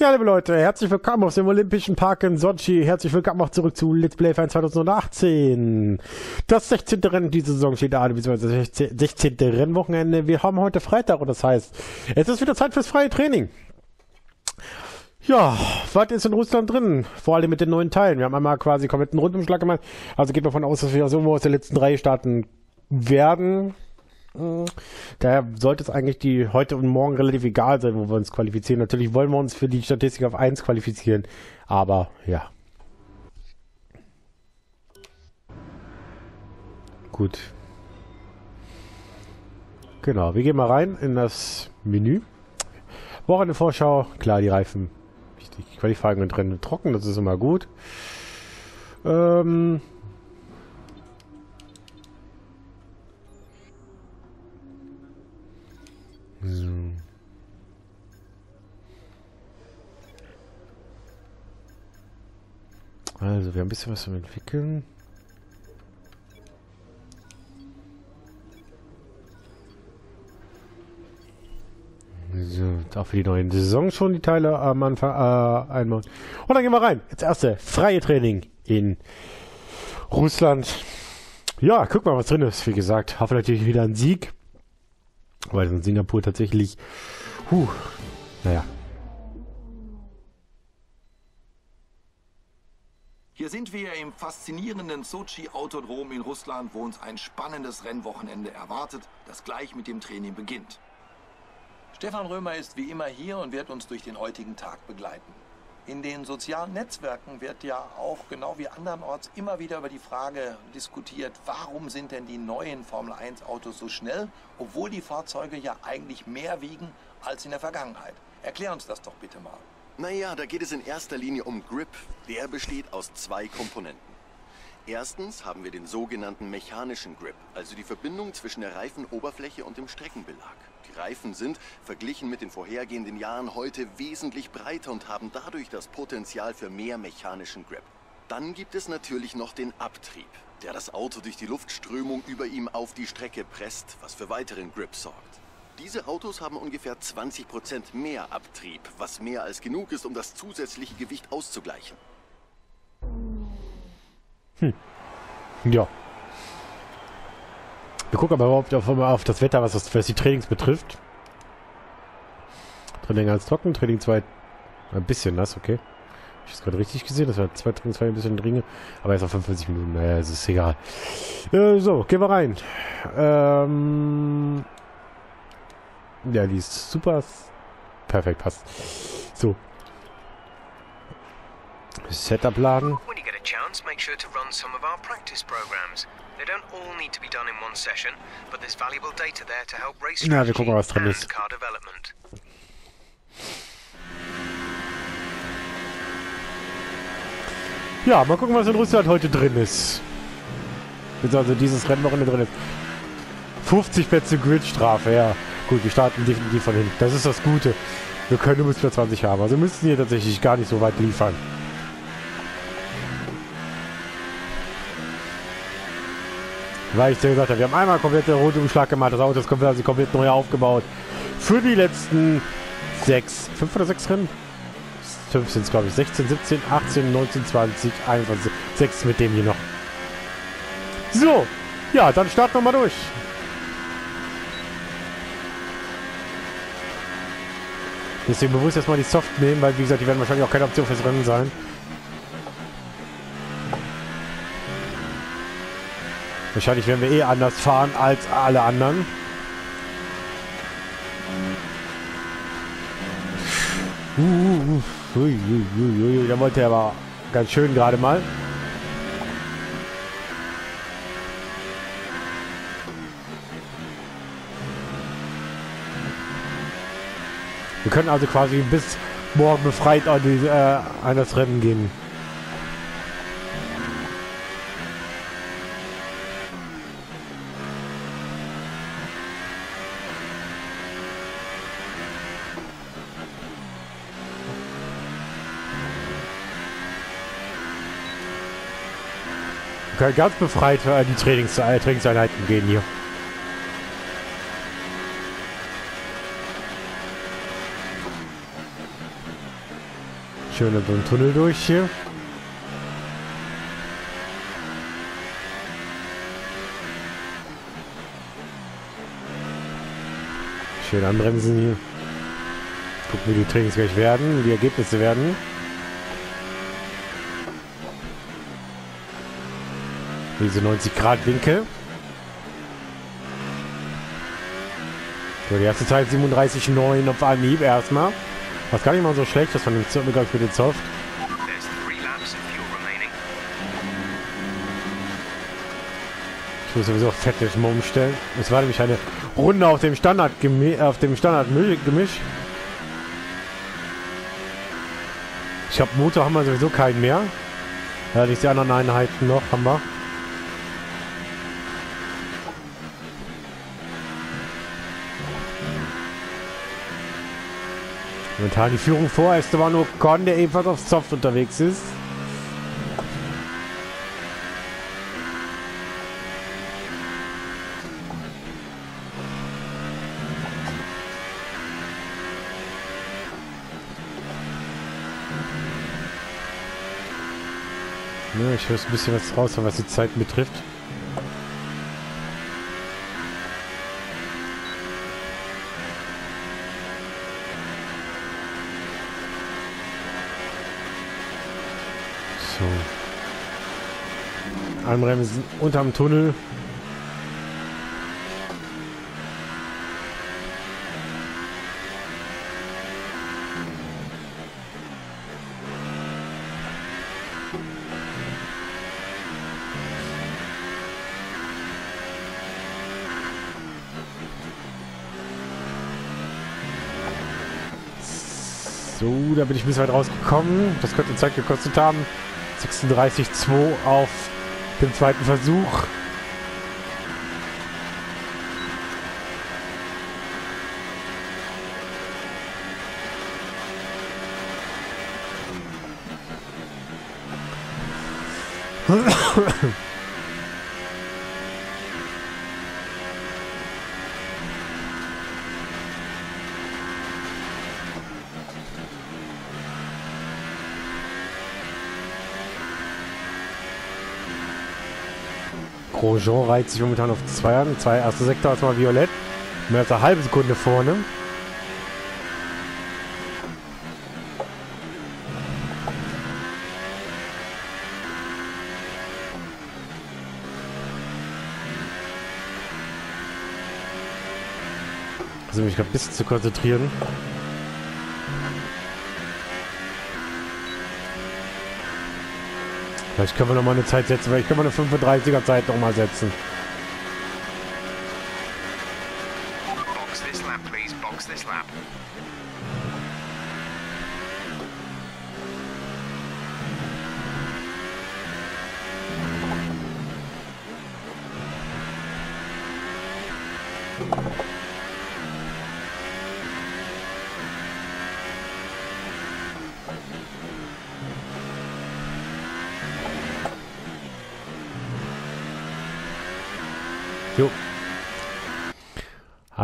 Ja, liebe Leute, herzlich willkommen aus dem Olympischen Park in Sochi. Herzlich willkommen auch zurück zu Let's Play Fan 2018. Das 16. Rennen dieser Saison steht an, beziehungsweise das 16. Rennwochenende. Wir haben heute Freitag und das heißt, es ist wieder Zeit fürs freie Training. Ja, was ist in Russland drin? Vor allem mit den neuen Teilen. Wir haben einmal quasi kompletten Rundumschlag gemacht. Also geht man davon aus, dass wir irgendwo aus der letzten Reihe starten werden. Daher sollte es eigentlich die heute und morgen relativ egal sein, wo wir uns qualifizieren. Natürlich wollen wir uns für die Statistik auf 1 qualifizieren, aber ja. Gut. Genau, wir gehen mal rein in das Menü. Wochenende Vorschau, klar, die Reifen, wichtig. Qualifying und Rennen trocken, das ist immer gut. Ähm, So. Also, wir haben ein bisschen was zum Entwickeln. So, auch für die neuen Saison schon die Teile am Anfang äh, einmal. Und dann gehen wir rein. Jetzt erste freie Training in Russland. Ja, guck mal, was drin ist. Wie gesagt, hoffe natürlich wieder ein Sieg. Weil in Singapur tatsächlich, huh, naja. Hier sind wir im faszinierenden Sochi Autodrom in Russland, wo uns ein spannendes Rennwochenende erwartet, das gleich mit dem Training beginnt. Stefan Römer ist wie immer hier und wird uns durch den heutigen Tag begleiten. In den sozialen Netzwerken wird ja auch genau wie andernorts immer wieder über die Frage diskutiert, warum sind denn die neuen Formel 1 Autos so schnell, obwohl die Fahrzeuge ja eigentlich mehr wiegen als in der Vergangenheit. Erklär uns das doch bitte mal. Naja, da geht es in erster Linie um Grip. Der besteht aus zwei Komponenten. Erstens haben wir den sogenannten mechanischen Grip, also die Verbindung zwischen der Reifenoberfläche und dem Streckenbelag. Reifen sind, verglichen mit den vorhergehenden Jahren, heute wesentlich breiter und haben dadurch das Potenzial für mehr mechanischen Grip. Dann gibt es natürlich noch den Abtrieb, der das Auto durch die Luftströmung über ihm auf die Strecke presst, was für weiteren Grip sorgt. Diese Autos haben ungefähr 20% mehr Abtrieb, was mehr als genug ist, um das zusätzliche Gewicht auszugleichen. Hm. Ja. Wir gucken aber überhaupt auf, auf das Wetter, was, das, was die Trainings betrifft. Training als trocken, Training 2 ein bisschen nass, okay. Ich das gerade richtig gesehen? Das war zwei Training 2 ein bisschen dringe, aber jetzt auf 45 Minuten, naja, es ist egal. Äh, so, gehen wir rein. Ähm, ja, die ist super. Perfekt, passt. So. Setup laden. When you get chance, make sure to run some of our practice. They don't all need to be done in one session, but there's valuable data there to help race Ja, wir gucken mal, was drin ist. car development. Ja, mal gucken, was in Russland heute drin ist. Also dieses Rennwochenende drin ist. 50 Plätze Gridstrafe, ja. Gut, wir starten definitiv von hinten. Das ist das Gute. Wir können bis für 20 haben. Also müssten hier tatsächlich gar nicht so weit liefern. Weil ich dir gesagt habe, wir haben einmal komplett den Rundumschlag gemacht. Das Auto ist komplett, also komplett neu aufgebaut. Für die letzten sechs, fünf oder sechs Rennen? Fünf sind es, glaube ich. 16, 17, 18, 19, 20, 21, sechs mit dem hier noch. So, ja, dann starten wir mal durch. Deswegen bewusst erstmal die Soft nehmen, weil wie gesagt, die werden wahrscheinlich auch keine Option fürs Rennen sein. Wahrscheinlich werden wir eh anders fahren als alle anderen. Uh, uh, uh. Da wollte er aber ganz schön gerade mal. Wir können also quasi bis morgen befreit an, die, äh, an das Rennen gehen. Ganz befreit äh, die Trainings, äh, Trainingseinheiten gehen hier. Schön in so einen Tunnel durch hier. Schön anbremsen hier. Gucken, wie die Trainings gleich werden, wie die Ergebnisse werden. Diese 90 Grad Winkel. So, die erste Zeit 37,9 auf Anhieb erstmal. Was gar nicht mal so schlecht ist von dem Zirkel, glaube ich, remaining. Ich muss sowieso fettig mal umstellen. Es war nämlich eine Runde auf dem Standard auf dem Standard Gemisch. Ich glaube, Motor haben wir sowieso keinen mehr. Nicht die anderen Einheiten noch haben wir. Momentan die Führung vor Esteban Ocon, der ebenfalls auf Soft unterwegs ist. Ich höre ein bisschen was raus, was die Zeit betrifft. So. Anbremsen unterm Tunnel. So, da bin ich ein bisschen weit rausgekommen. Das könnte Zeit gekostet haben. 36,2 auf dem zweiten Versuch. Grosjean reiht sich momentan auf zwei an. Zwei erste Sektor erstmal violett. Mehr als eine halbe Sekunde vorne. Also mich gerade ein bisschen zu konzentrieren. Vielleicht können wir noch mal eine Zeit setzen. Vielleicht können wir eine 35er Zeit noch mal setzen.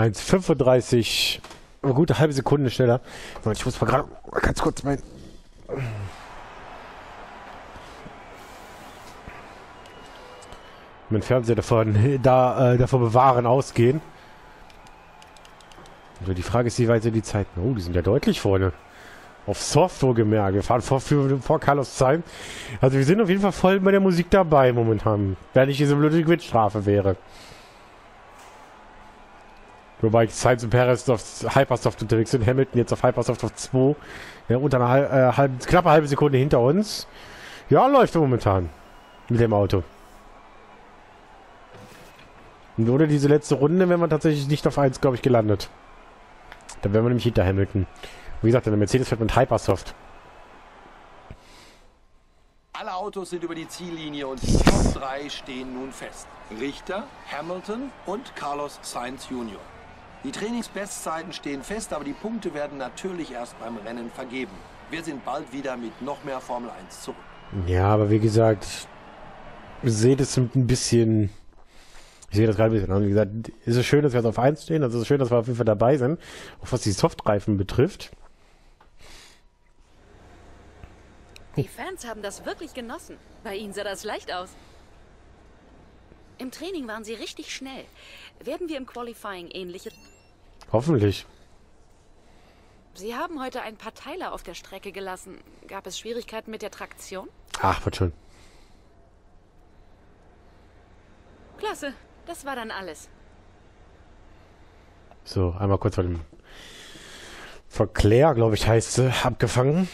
1,35. Eine gute halbe Sekunde schneller. Ich muss mal gerade ganz kurz mein. Mein Fernseher davon, da, äh, davor bewahren, ausgehen. Also die Frage ist, wie weit sind die Zeiten? Oh, die sind ja deutlich vorne. Auf Soft gemerkt. Wir fahren vor, vor, vor Carlos Zeit. Also wir sind auf jeden Fall voll bei der Musik dabei momentan. Wenn nicht diese blöde Quitstrafe wäre. Wobei Sainz und Perez auf Hypersoft unterwegs sind. Hamilton jetzt auf Hypersoft auf 2. Ja, unter einer halb, äh, halb, knappe halbe Sekunde hinter uns. Ja, läuft momentan. Mit dem Auto. Und ohne diese letzte Runde wären wir tatsächlich nicht auf 1, glaube ich, gelandet. Dann wären wir nämlich hinter Hamilton. Wie gesagt, der Mercedes fährt mit Hypersoft. Alle Autos sind über die Ziellinie und die Top 3 stehen nun fest. Richter, Hamilton und Carlos Sainz Jr. Die Trainingsbestzeiten stehen fest, aber die Punkte werden natürlich erst beim Rennen vergeben. Wir sind bald wieder mit noch mehr Formel 1 zurück. Ja, aber wie gesagt, ich sehe das mit ein bisschen. Ich sehe das gerade ein bisschen. an. Wie gesagt, ist es schön, dass wir jetzt auf 1 stehen. Also es ist schön, dass wir auf jeden Fall dabei sind. Auch was die Softreifen betrifft. Die Fans haben das wirklich genossen. Bei ihnen sah das leicht aus. Im Training waren sie richtig schnell. Werden wir im Qualifying ähnliche... Hoffentlich. Sie haben heute ein paar Teile auf der Strecke gelassen. Gab es Schwierigkeiten mit der Traktion? Ach, wird schon. Klasse, das war dann alles. So, einmal kurz von dem Verklär, glaube ich, heißt sie, abgefangen.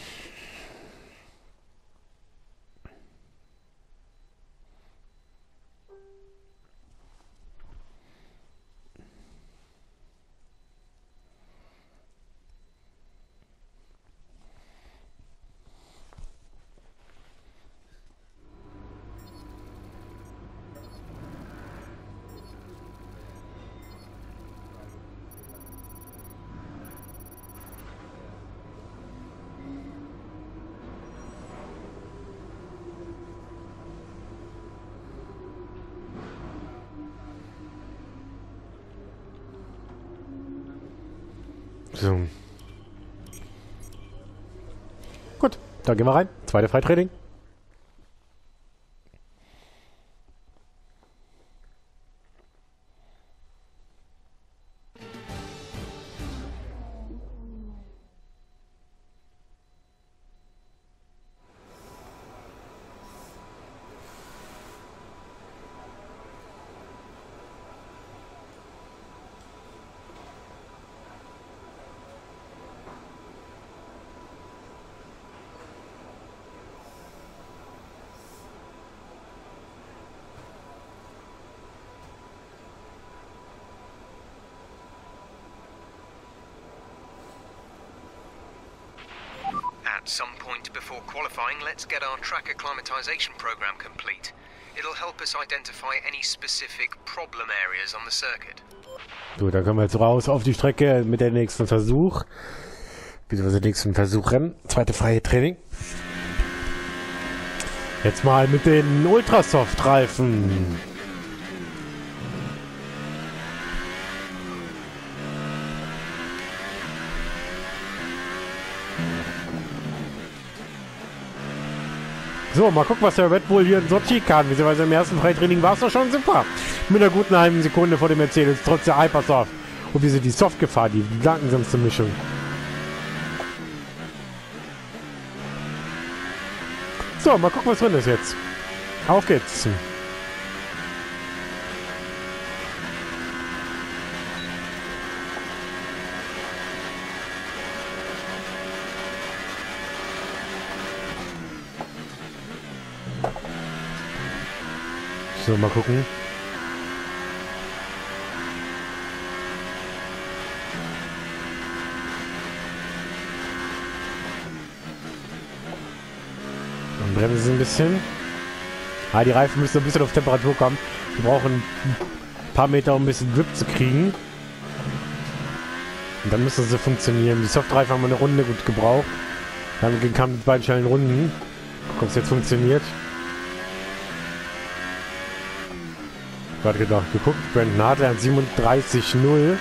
Gut, dann gehen wir rein. Zweite Freitraining. At some point before qualifying, let's get our track acclimatization program complete. It'll help us identify any specific problem areas on the circuit. Gut, dann können wir jetzt raus auf die Strecke mit dem nächsten Versuch. Beziehungsweise nächsten Versuchen. Zweite freie Training. Jetzt mal mit den Ultrasoft-Reifen. So, mal gucken, was der Red Bull hier in Sochi kann. Beziehungsweise im ersten Freitraining war es doch schon super. Mit einer guten halben Sekunde vor dem Mercedes, trotz der Hypersoft. Und wie sie die Soft-Gefahr, die langsamste Mischung. So, mal gucken, was drin ist jetzt. Auf geht's. So, mal gucken. Dann bremsen sie ein bisschen. Ah, die Reifen müssen ein bisschen auf Temperatur kommen. Wir brauchen ein paar Meter, um ein bisschen Grip zu kriegen. Und dann müssen sie funktionieren. Die Softreifen haben wir eine Runde gut gebraucht. Dann kamen die beiden schnellen Runden. Gucken, ob es jetzt funktioniert. Gerade gedacht, geguckt, Brandon Hartley hat 37,0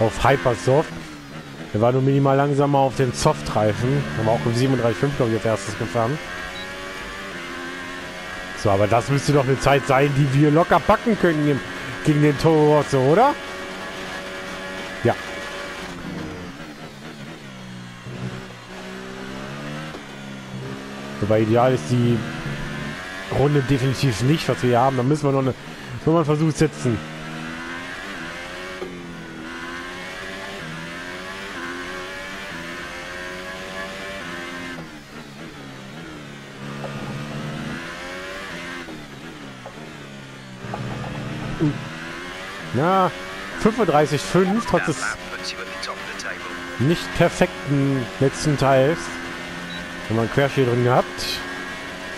auf Hypersoft. Er war nur minimal langsamer auf den Soft-Reifen. Aber auch auf 37,5 glaube ich als erstes gefahren. So, aber das müsste doch eine Zeit sein, die wir locker packen können gegen den Toro Rosso, oder? Ja. Wobei ideal ist die Runde definitiv nicht, was wir hier haben. Da müssen wir noch eine Nochmal einen Versuch setzen. Na, 35,5 trotz des nicht perfekten letzten Teils. Haben wir einen Querschnitt drin gehabt.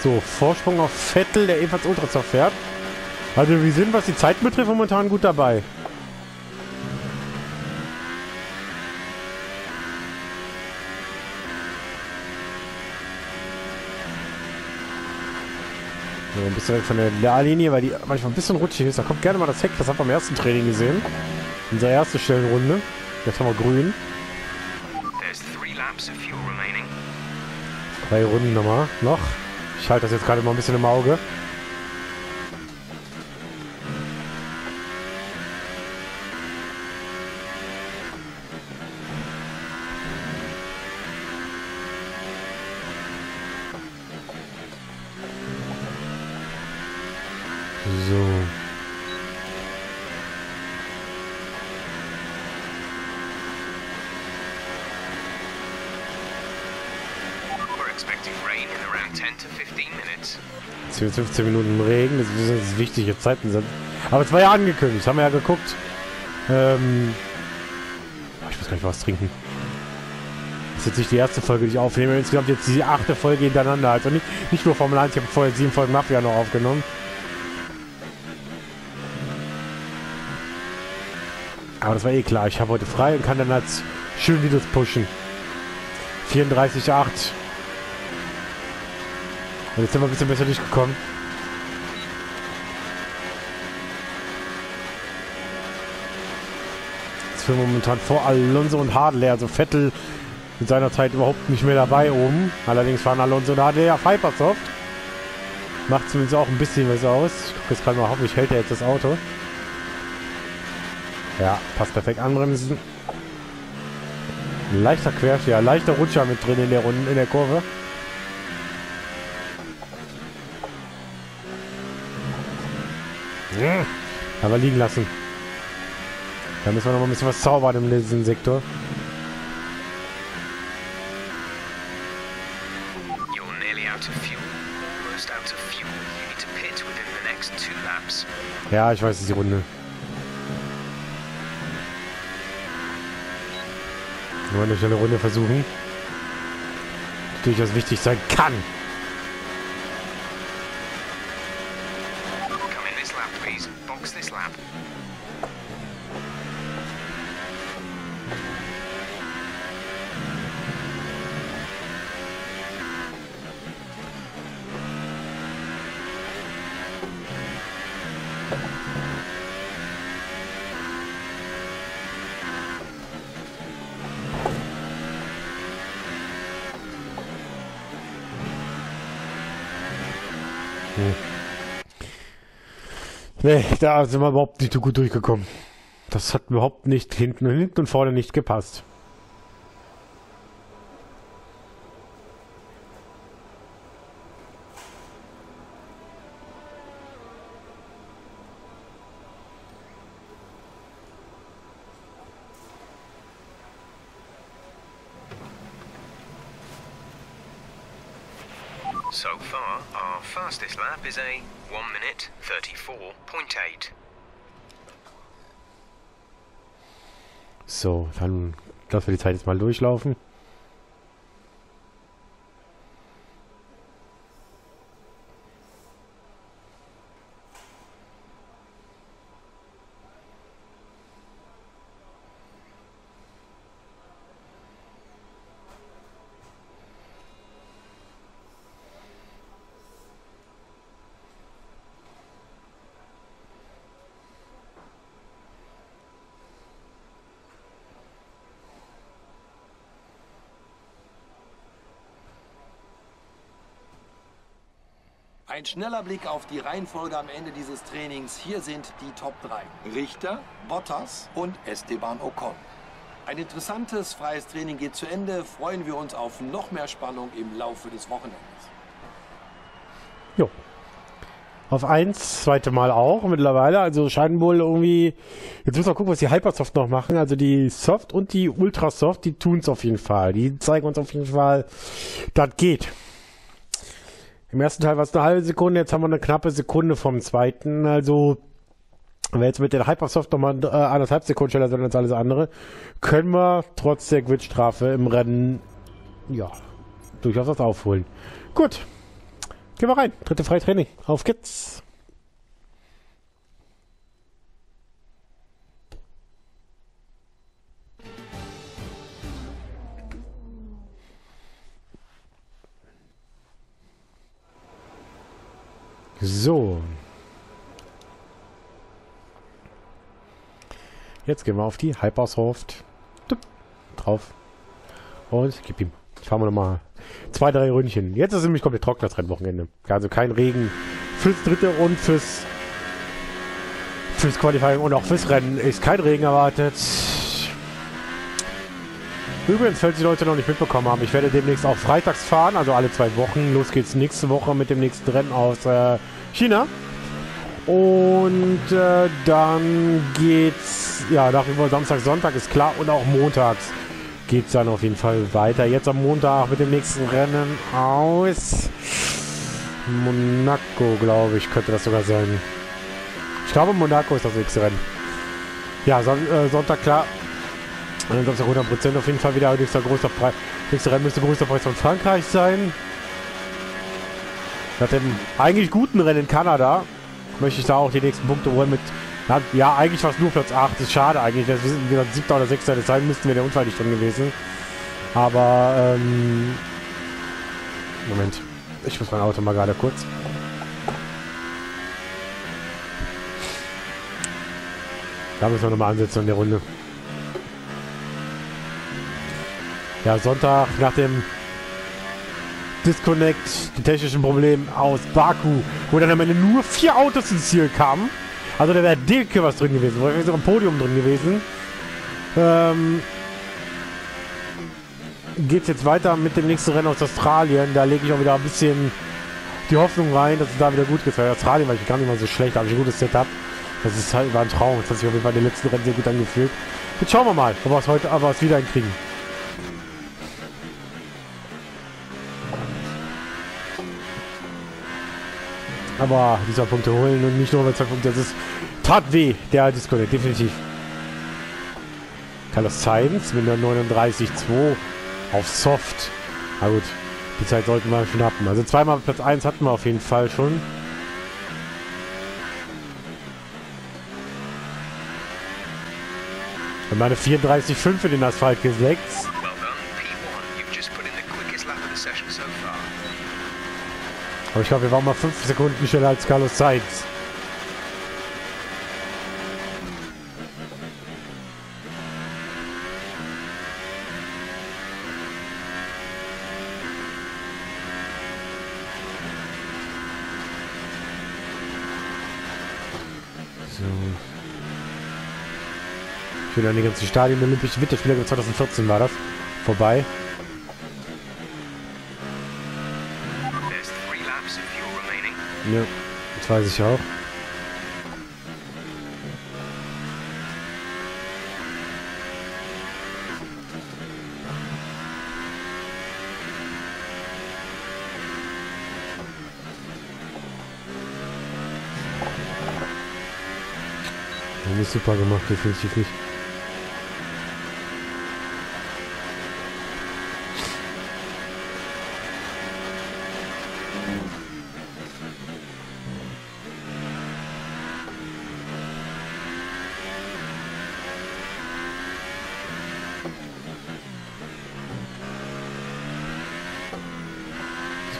So, Vorsprung auf Vettel, der ebenfalls Ultrasoft fährt. Also wir sind, was die Zeit betrifft, momentan gut dabei. So, ein bisschen weg von der Leerlinie, weil die manchmal ein bisschen rutschig ist. Da kommt gerne mal das Heck. Das haben wir beim ersten Training gesehen. Unsere erste Stellenrunde. Jetzt haben wir grün. Drei Runden nochmal. Noch. Ich halte das jetzt gerade mal ein bisschen im Auge. 10 to 15 minutes. 10 bis 15 Minuten Regen, das ist, das ist wichtige Zeiten sind. Aber es war ja angekündigt, haben wir ja geguckt. Ähm, ich muss gar nicht was trinken. Das ist jetzt nicht die erste Folge, die ich aufnehme. Insgesamt jetzt die achte Folge hintereinander. Also nicht, nicht nur Formel 1, ich habe vorher sieben Folgen Mafia noch aufgenommen. Aber das war eh klar. Ich habe heute frei und kann dann als schön Videos pushen. 34,8. Und jetzt sind wir ein bisschen besser durchgekommen. Jetzt sind wir momentan vor Alonso und Hartley. Also Vettel in seiner Zeit überhaupt nicht mehr dabei oben. Allerdings fahren Alonso und Hartley auf Hypersoft. Macht zumindest auch ein bisschen was aus. Ich gucke jetzt gerade mal, hoffentlich hält er jetzt das Auto. Ja, passt perfekt anbremsen. Leichter Quersch, ja, leichter Rutscher mit drin in der Runde, in der Kurve. Ja, aber liegen lassen. Da müssen wir noch mal ein bisschen was zaubern in diesem Sektor. You're nearly out of fuel. Almost out of fuel. You need to pit within the next two laps. Ja, ich weiß, es ist die Runde. Wir wollen eine schnelle Runde versuchen. Die durchaus wichtig sein kann. Nee, da sind wir überhaupt nicht so gut durchgekommen. Das hat überhaupt nicht hinten, hinten und vorne nicht gepasst. So far, our fastest lap is a 1 minute 34.8. So, dann lassen wir die Zeit jetzt mal durchlaufen. Ein schneller Blick auf die Reihenfolge am Ende dieses Trainings. Hier sind die Top 3. Richter, Bottas und Esteban Ocon. Ein interessantes freies Training geht zu Ende. Freuen wir uns auf noch mehr Spannung im Laufe des Wochenendes. Jo. Auf eins, zweite Mal auch mittlerweile. Also scheinen wohl irgendwie. Jetzt müssen wir gucken, was die Hypersoft noch machen. Also die Soft und die Ultrasoft, die tun es auf jeden Fall. Die zeigen uns auf jeden Fall, das geht. Im ersten Teil war es eine halbe Sekunde, jetzt haben wir eine knappe Sekunde vom zweiten. Also, wenn wir jetzt mit der Hypersoft nochmal äh, anderthalb Sekunden schneller sind als alles andere, können wir trotz der Gridstrafe im Rennen, ja, durchaus was aufholen. Gut. Gehen wir rein. Dritte Freitraining. Auf geht's. So. Jetzt gehen wir auf die Hypersoft. Drauf. Und gib ihm Fahren wir nochmal zwei, drei Ründchen. Jetzt ist nämlich komplett trocken, das Rennwochenende. Also kein Regen fürs dritte und fürs fürs Qualifying und auch fürs Rennen ist kein Regen erwartet. Übrigens, falls die Leute noch nicht mitbekommen haben, ich werde demnächst auch freitags fahren, also alle zwei Wochen. Los geht's nächste Woche mit dem nächsten Rennen aus äh, China. Und äh, dann geht's, ja, nach über Samstag, Sonntag ist klar und auch montags geht's dann auf jeden Fall weiter. Jetzt am Montag mit dem nächsten Rennen aus Monaco, glaube ich, könnte das sogar sein. Ich glaube, Monaco ist das nächste Rennen. Ja, Son äh, Sonntag klar. Und Samstag 100% auf jeden Fall wieder. Nächster größter Preis. Nächste Rennen müsste größter Preis von Frankreich sein. Nach dem eigentlich guten Rennen in Kanada möchte ich da auch die nächsten Punkte holen mit. Ja, eigentlich war es nur Platz 8. Das ist schade eigentlich. Das sind wieder siebter oder sechster. Das sein müssten wir der Unfall nicht drin gewesen. Aber, ähm. Moment. Ich muss mein Auto mal gerade kurz. Da müssen wir nochmal ansetzen in der Runde. Ja, Sonntag nach dem Disconnect, die technischen Probleme aus Baku, wo dann am Ende nur vier Autos ins Ziel kamen. Also da wäre dicke was drin gewesen, wäre sogar ein Podium drin gewesen. Ähm, geht es jetzt weiter mit dem nächsten Rennen aus Australien. Da lege ich auch wieder ein bisschen die Hoffnung rein, dass es da wieder gut geht. Weil Australien war ich gar nicht mal so schlecht, habe ich ein gutes Setup. Das ist halt war ein Traum. Das hat sich auf jeden Fall in den letzten Rennen sehr gut angefühlt. Jetzt schauen wir mal, ob wir es heute aber es wieder hinkriegen. Aber dieser Punkte holen und nicht nur bei zwei Punkte, das ist tat weh, der Disconnect, definitiv. Carlos Sainz mit der 39,2 auf Soft. Na gut, die Zeit sollten wir schnappen. Also zweimal Platz 1 hatten wir auf jeden Fall schon. Und meine 34,5 in den Asphalt gesägt. Aber ich glaube, wir waren mal 5 Sekunden schneller als Carlos Sainz. So. Ich will dann die ganzen Stadien Olympischen Winterspiele 2014 war das. Vorbei. Ja, das weiß ich auch. Ist super gemacht, definitiv nicht.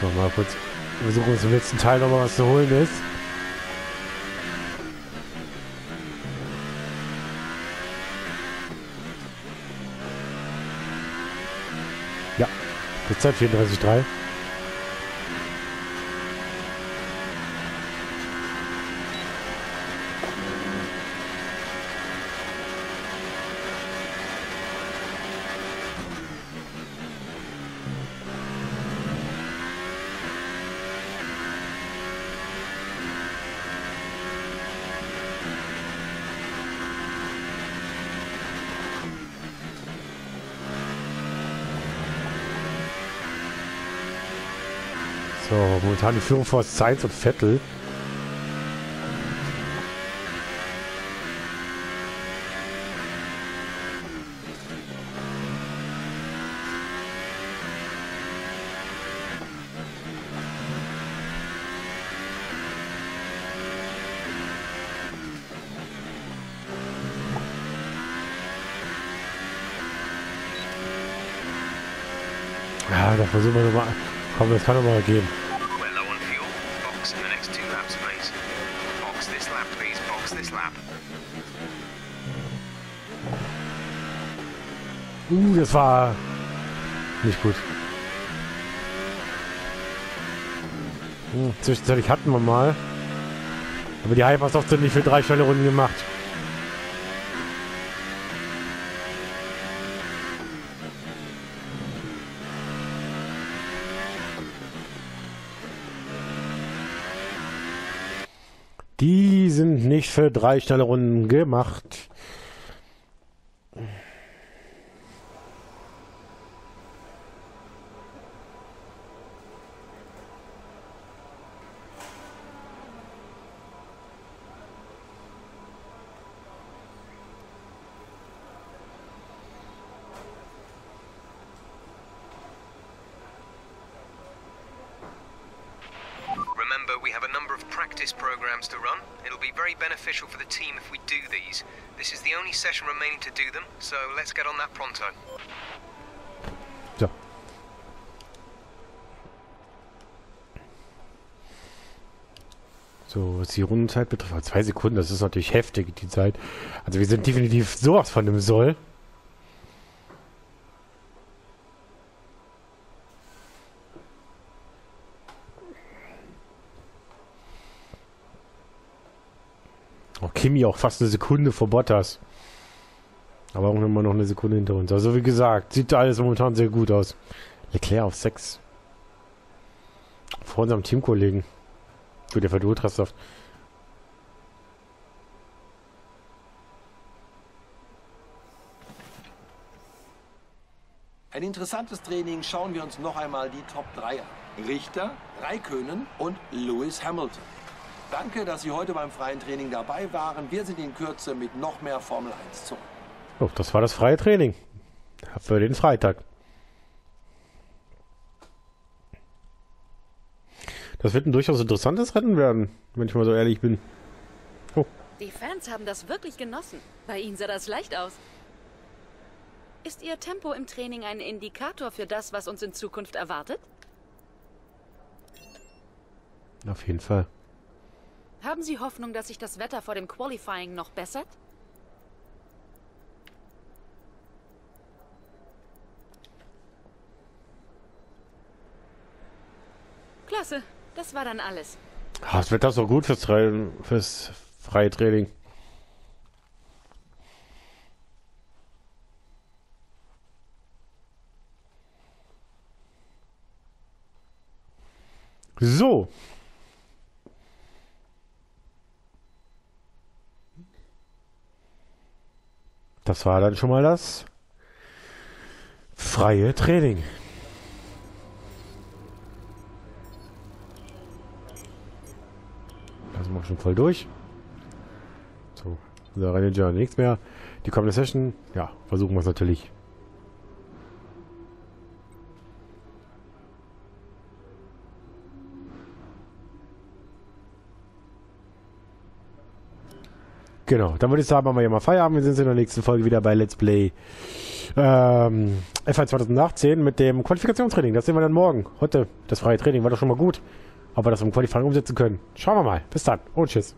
So, mal kurz versuchen, uns im letzten Teil noch mal was zu holen ist. Ja, Zeit 34,3. So, momentan die Führung vor Sainz und Vettel. Ja, da versuchen wir nochmal. Komm, das kann doch mal gehen. Uh, das war nicht gut. Hm, zwischenzeitlich hatten wir mal. Aber die Hypersoft sind nicht für drei schnelle Runden gemacht. Die sind nicht für drei schnelle Runden gemacht. Session remaining to do them, so let's get on that pronto. So. So, was die Rundenzeit betrifft, zwei Sekunden, das ist natürlich heftig, die Zeit. Also wir sind definitiv sowas von dem Soll. Oh, Kimi auch fast eine Sekunde vor Bottas. Aber auch immer noch eine Sekunde hinter uns. Also wie gesagt, sieht alles momentan sehr gut aus. Leclerc auf 6. Vor unserem Teamkollegen. Gut, der fährt Ultrasoft. Ein interessantes Training schauen wir uns noch einmal die Top 3 an. Richter, Raikönen und Lewis Hamilton. Danke, dass Sie heute beim freien Training dabei waren. Wir sind in Kürze mit noch mehr Formel 1 zurück. Oh, das war das freie Training. Für den Freitag. Das wird ein durchaus interessantes Rennen werden, wenn ich mal so ehrlich bin. Oh, Die Fans haben das wirklich genossen. Bei Ihnen sah das leicht aus. Ist Ihr Tempo im Training ein Indikator für das, was uns in Zukunft erwartet? auf jeden Fall. Haben Sie Hoffnung, dass sich das Wetter vor dem Qualifying noch bessert? Klasse, das war dann alles. Ah, das wird das so gut fürs, fürs freie Training. So. Das war dann schon mal das freie Training. Da sind wir schon voll durch. So, unser Rennen nichts mehr. Die kommende Session, ja, versuchen wir es natürlich. Genau, dann würde ich sagen, machen wir hier mal Feierabend. Wir sind in der nächsten Folge wieder bei Let's Play ähm, F1 2018 mit dem Qualifikationstraining. Das sehen wir dann morgen. Heute, das freie Training war doch schon mal gut. Ob wir das im Qualifying umsetzen können. Schauen wir mal. Bis dann und tschüss.